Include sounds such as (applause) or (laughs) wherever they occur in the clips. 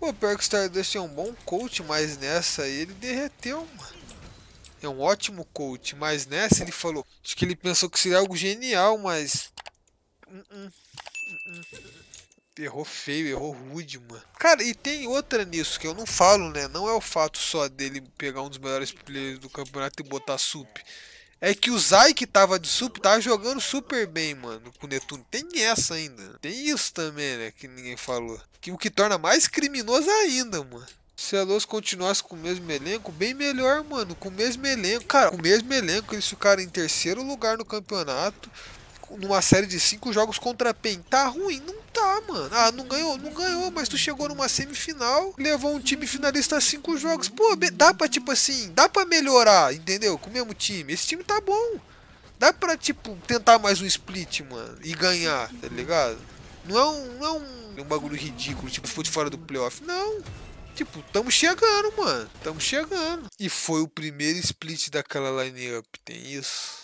Pô, pior que o Stardust é um bom coach, mas nessa ele derreteu, mano. É um ótimo coach, mas nessa ele falou. Acho que ele pensou que seria algo genial, mas. Uh -uh. Uh errou feio, errou rude, mano. Cara, e tem outra nisso que eu não falo, né? Não é o fato só dele pegar um dos melhores players do campeonato e botar sup. É que o Zai que tava de sup tava jogando super bem, mano, com o Netuno. Tem essa ainda. Tem isso também, né? Que ninguém falou. Que o que torna mais criminoso ainda, mano. Se a Luz continuasse com o mesmo elenco, bem melhor, mano. Com o mesmo elenco. Cara, com o mesmo elenco, eles ficaram em terceiro lugar no campeonato. Numa série de cinco jogos contra a PEN. Tá ruim? Não tá, mano. Ah, não ganhou? Não ganhou, mas tu chegou numa semifinal, levou um time finalista a cinco jogos. Pô, dá pra, tipo assim, dá pra melhorar, entendeu? Com o mesmo time. Esse time tá bom. Dá pra, tipo, tentar mais um split, mano, e ganhar, tá ligado? Não é um, não é um, um bagulho ridículo, tipo, fute fora do playoff. Não. Tipo, tamo chegando, mano. Tamo chegando. E foi o primeiro split daquela line-up, tem isso.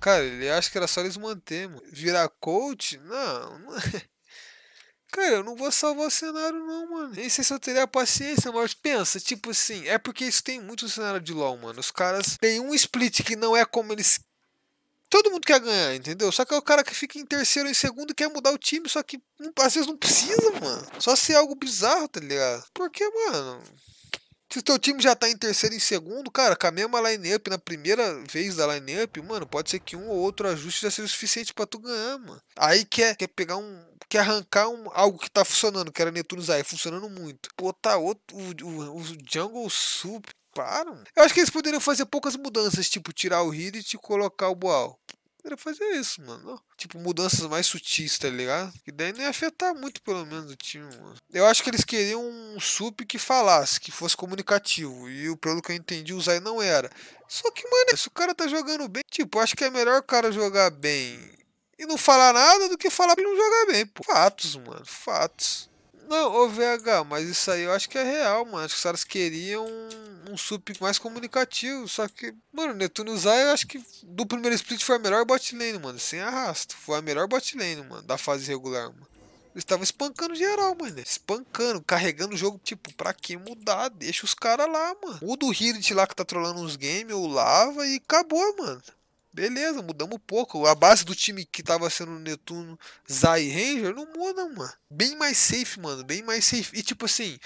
Cara, ele acha que era só eles manter, mano. Virar coach? Não, não é. (laughs) Cara, eu não vou salvar o cenário, não, mano. Nem sei se eu teria paciência, mas pensa, tipo assim, é porque isso tem muito no cenário de LoL, mano. Os caras têm um split que não é como eles. Todo mundo quer ganhar, entendeu? Só que é o cara que fica em terceiro ou em segundo quer mudar o time, só que às vezes não precisa, mano. Só se é algo bizarro, tá ligado? Porque, mano, se teu time já tá em terceiro e segundo, cara, com a mesma line-up na primeira vez da line-up, mano, pode ser que um ou outro ajuste já seja o suficiente para tu ganhar, mano. Aí quer, quer pegar um. Quer arrancar um, algo que tá funcionando, que era Netunos aí, funcionando muito. Botar outro. O, o, o Jungle Sup. Para, mano. Eu acho que eles poderiam fazer poucas mudanças, tipo, tirar o Hit e colocar o Boal. Poderia fazer isso, mano. Tipo, mudanças mais sutis, tá ligado? Que daí não ia afetar muito, pelo menos, o time, mano. Eu acho que eles queriam um sup que falasse, que fosse comunicativo. E pelo que eu entendi, o Zay não era. Só que, mano, se o cara tá jogando bem, tipo, acho que é melhor o cara jogar bem e não falar nada do que falar ele não jogar bem, pô. Fatos, mano. Fatos. Não, ô VH, mas isso aí eu acho que é real, mano. Acho que os caras queriam um, um sup mais comunicativo. Só que, mano, Netuno Zay, eu acho que do primeiro split foi a melhor bot lane, mano. Sem arrasto. Foi a melhor bot lane, mano, da fase regular, mano. Eles estavam espancando geral, mano. Espancando, carregando o jogo, tipo, pra que mudar? Deixa os caras lá, mano. Muda o Hirit lá que tá trolando uns games, ou lava e acabou, mano. Beleza, mudamos pouco. A base do time que tava sendo Netuno, Zai Ranger não muda, mano. Bem mais safe, mano. Bem mais safe. E tipo assim,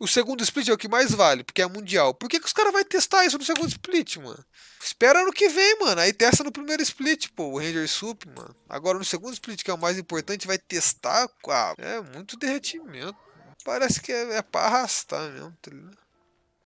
o segundo split é o que mais vale, porque é mundial. Por que, que os caras vão testar isso no segundo split, mano? Espera no que vem, mano. Aí testa no primeiro split, pô, o Ranger Sup, mano. Agora no segundo split, que é o mais importante, vai testar. Ah, é muito derretimento. Parece que é, é pra arrastar mesmo, tá ligado?